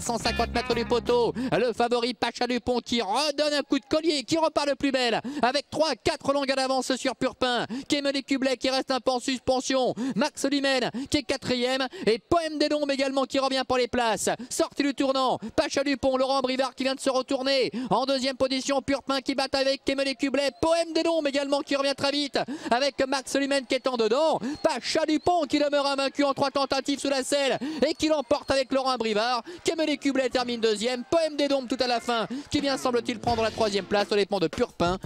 150 mètres du poteau. Le favori Pacha Dupont qui redonne un coup de collier, qui repart le plus belle avec 3-4 longues d'avance sur Purpin. Kémel Cublet qui reste un peu en suspension. Max Limen qui est quatrième et Poème des Dombes également qui revient pour les places. Sortie du tournant, Pacha Dupont, Laurent Brivard qui vient de se retourner. En deuxième position, Purpin qui bat avec Kémel Cublet. Poème des Dombes également qui revient très vite avec Max Limen qui est en dedans. Pacha Dupont qui demeure invaincu en trois tentatives sous la selle et qui l'emporte avec Laurent Brivard. Kémel Cublet termine deuxième. Poème des Dombes tout à la fin qui vient semble-t-il prendre la troisième place au dépend de Purpin